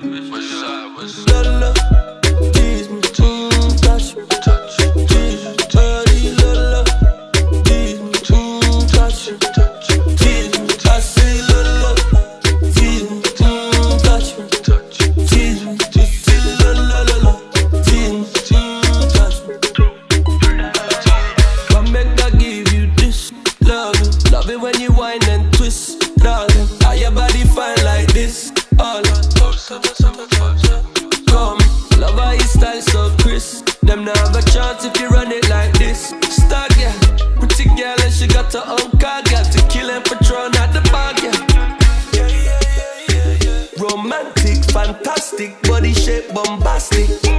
I I. Love it when you whine and twist, darling. How your body fine like this, all. A chance if you run it like this. Star yeah, pretty girl and she got her own car, got to kill and patron at the bar, yeah. Romantic, fantastic, body shape bombastic.